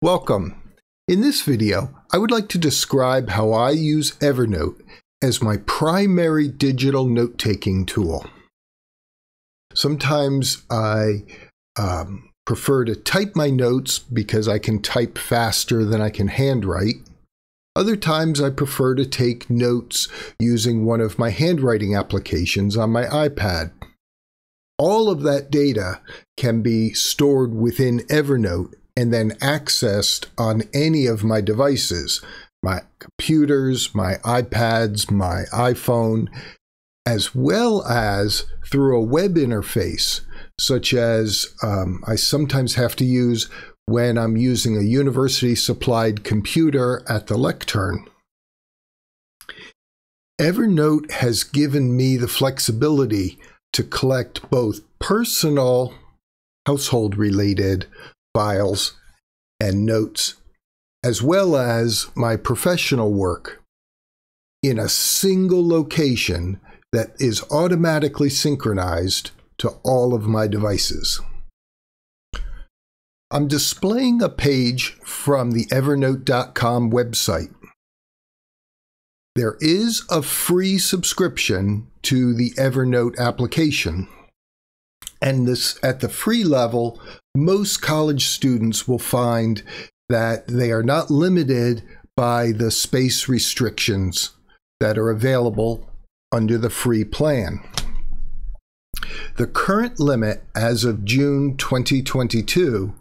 Welcome. In this video, I would like to describe how I use Evernote as my primary digital note-taking tool. Sometimes I um, prefer to type my notes because I can type faster than I can handwrite. Other times I prefer to take notes using one of my handwriting applications on my iPad. All of that data can be stored within Evernote and then accessed on any of my devices my computers, my iPads, my iPhone, as well as through a web interface, such as um, I sometimes have to use when I'm using a university supplied computer at the lectern. Evernote has given me the flexibility to collect both personal, household related files and notes, as well as my professional work in a single location that is automatically synchronized to all of my devices. I'm displaying a page from the Evernote.com website. There is a free subscription to the Evernote application. And this at the free level, most college students will find that they are not limited by the space restrictions that are available under the free plan. The current limit as of June 2022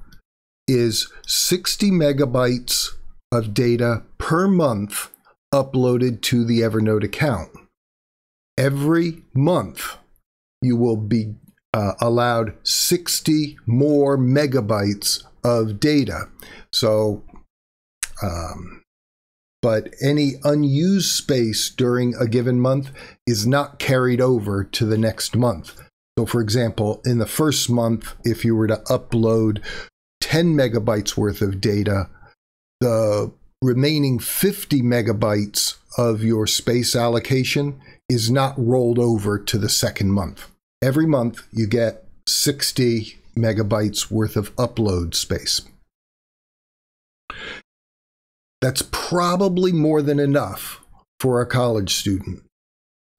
is 60 megabytes of data per month uploaded to the Evernote account. Every month, you will be uh, allowed 60 more megabytes of data. So, um, but any unused space during a given month is not carried over to the next month. So, for example, in the first month, if you were to upload 10 megabytes worth of data, the remaining 50 megabytes of your space allocation is not rolled over to the second month every month you get 60 megabytes worth of upload space. That's probably more than enough for a college student.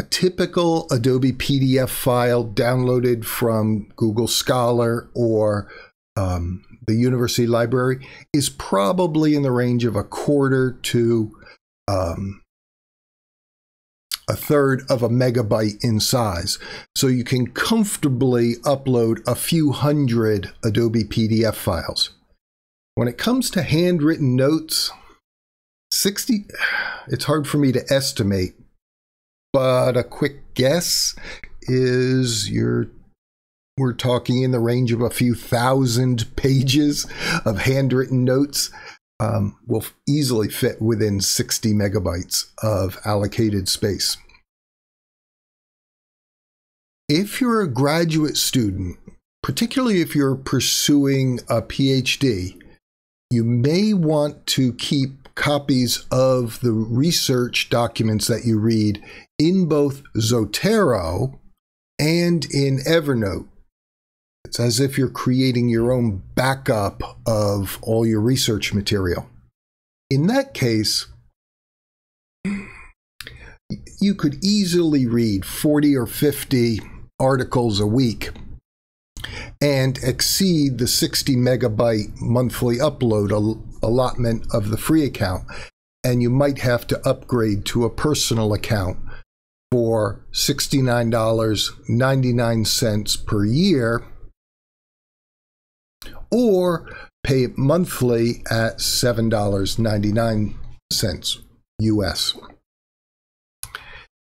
A typical Adobe PDF file downloaded from Google Scholar or um, the university library is probably in the range of a quarter to um, a third of a megabyte in size. So you can comfortably upload a few hundred Adobe PDF files. When it comes to handwritten notes, 60, it's hard for me to estimate, but a quick guess is you're we're talking in the range of a few thousand pages of handwritten notes um, will easily fit within 60 megabytes of allocated space. If you're a graduate student, particularly if you're pursuing a PhD, you may want to keep copies of the research documents that you read in both Zotero and in Evernote it's as if you're creating your own backup of all your research material. In that case, you could easily read 40 or 50 articles a week and exceed the 60 megabyte monthly upload allotment of the free account. And you might have to upgrade to a personal account for $69.99 per year or pay it monthly at $7.99 US.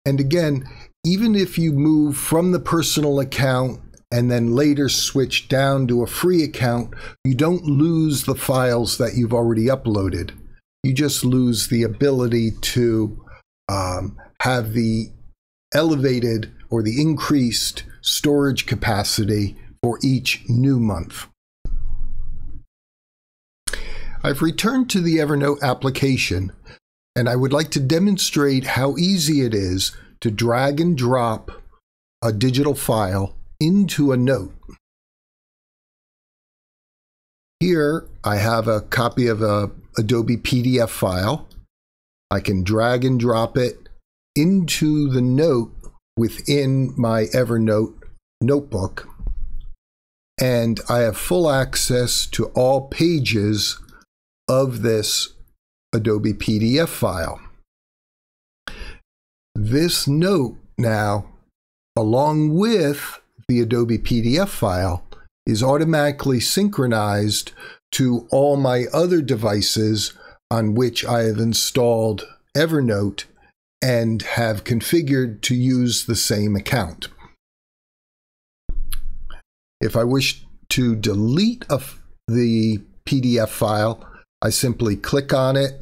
And again, even if you move from the personal account and then later switch down to a free account, you don't lose the files that you've already uploaded. You just lose the ability to um, have the elevated or the increased storage capacity for each new month. I've returned to the Evernote application and I would like to demonstrate how easy it is to drag and drop a digital file into a note. Here I have a copy of a Adobe PDF file. I can drag and drop it into the note within my Evernote notebook. And I have full access to all pages of this Adobe PDF file. This note now, along with the Adobe PDF file, is automatically synchronized to all my other devices on which I have installed Evernote and have configured to use the same account. If I wish to delete a, the PDF file, I simply click on it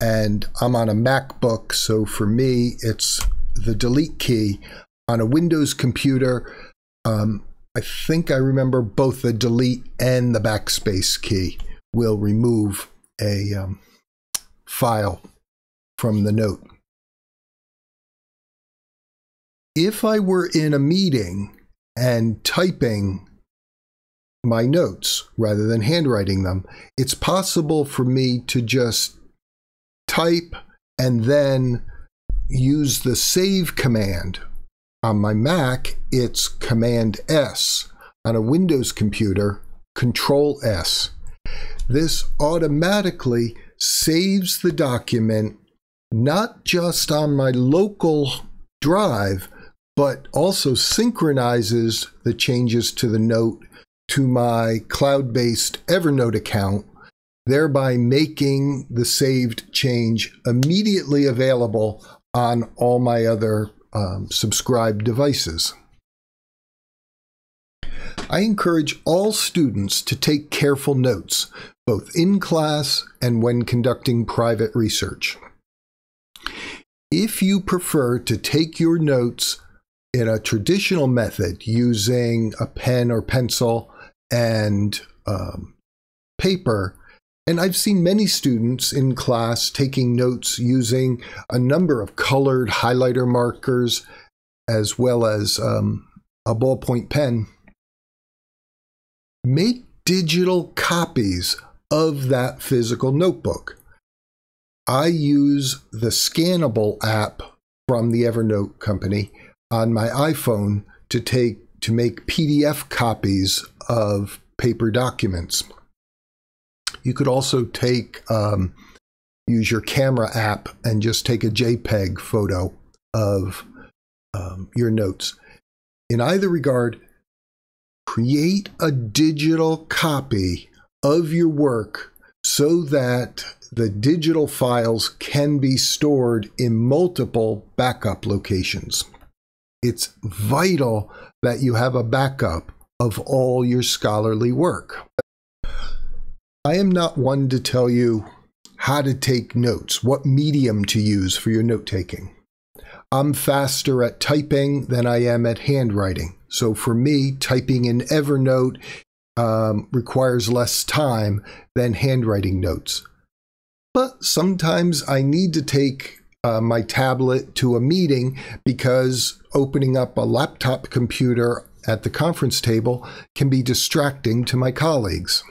and I'm on a MacBook, so for me, it's the delete key. On a Windows computer, um, I think I remember both the delete and the backspace key will remove a um, file from the note. If I were in a meeting and typing my notes rather than handwriting them, it's possible for me to just type and then use the save command on my Mac, it's Command S. On a Windows computer, Control S. This automatically saves the document not just on my local drive, but also synchronizes the changes to the note to my cloud based Evernote account, thereby making the saved change immediately available on all my other um, subscribed devices. I encourage all students to take careful notes, both in class and when conducting private research. If you prefer to take your notes in a traditional method using a pen or pencil and um, paper, and I've seen many students in class taking notes using a number of colored highlighter markers as well as um, a ballpoint pen. Make digital copies of that physical notebook. I use the Scannable app from the Evernote company on my iPhone to take to make PDF copies of paper documents. You could also take, um, use your camera app and just take a JPEG photo of um, your notes. In either regard, create a digital copy of your work so that the digital files can be stored in multiple backup locations. It's vital that you have a backup of all your scholarly work. I am not one to tell you how to take notes, what medium to use for your note taking. I'm faster at typing than I am at handwriting. So for me, typing in Evernote um, requires less time than handwriting notes. But sometimes I need to take uh, my tablet to a meeting because opening up a laptop computer at the conference table can be distracting to my colleagues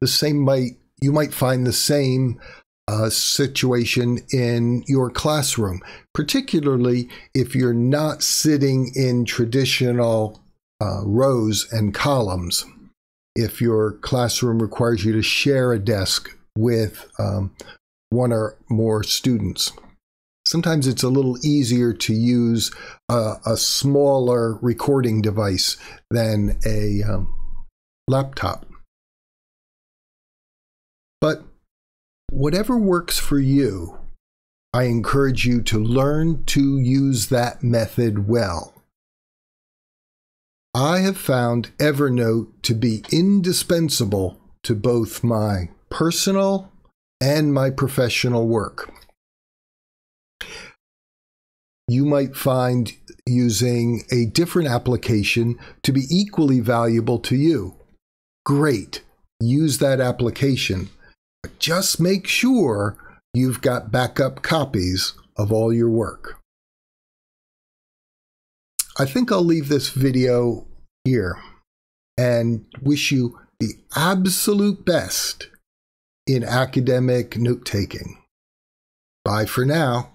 the same might you might find the same uh, situation in your classroom, particularly if you're not sitting in traditional uh, rows and columns. If your classroom requires you to share a desk with um, one or more students. Sometimes it's a little easier to use a, a smaller recording device than a um, laptop. But whatever works for you, I encourage you to learn to use that method well. I have found Evernote to be indispensable to both my personal and my professional work. You might find using a different application to be equally valuable to you. Great, use that application But just make sure you've got backup copies of all your work. I think I'll leave this video here and wish you the absolute best in academic note taking. Bye for now.